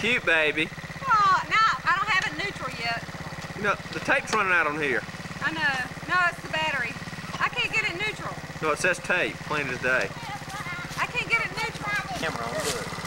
cute, baby. Oh, no, I don't have it neutral yet. You know, the tape's running out on here. I know. No, it's the battery. I can't get it neutral. No, it says tape, plain as day. I can't get it neutral. Camera on.